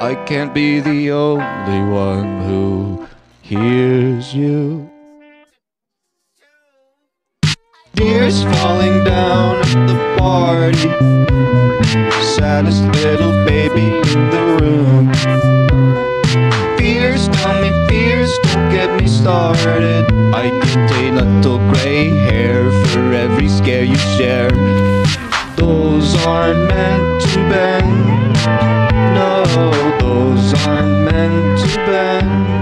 I can't be the only one who hears you. Tears falling down at the party. Saddest little baby in the room. Fears, tell me fears, don't get me started. I get a little gray hair for every scare you share. Those aren't meant to again.